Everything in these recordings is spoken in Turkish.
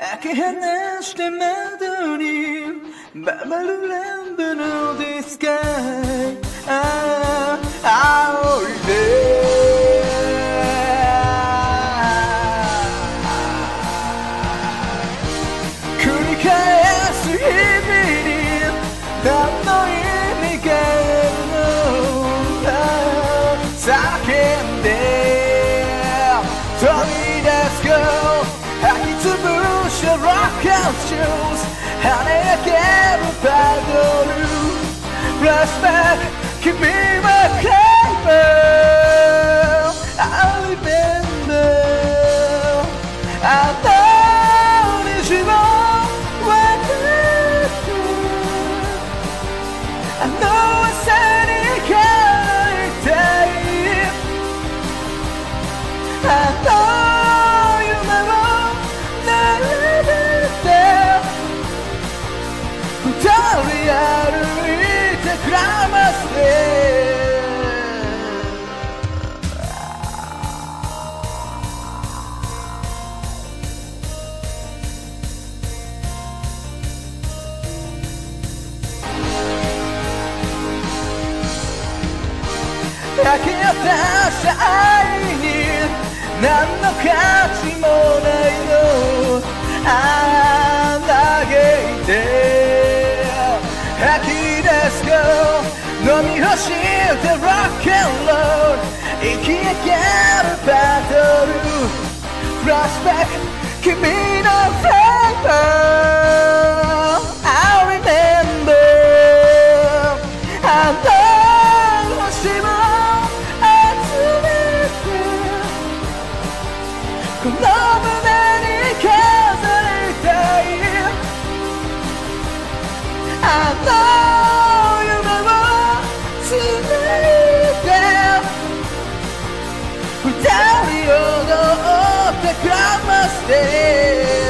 أكيد نشت ما دوني بقبل لم بنودي سكاي عودي Sakin değil shoes Häneken päder du Röstbäck, me I'll remember I'll だけや愛に何の価値もないのあなげいて吐き出すか飲み干してロックンロール生き上げるバトルフラッシュバック君 nascer.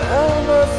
ever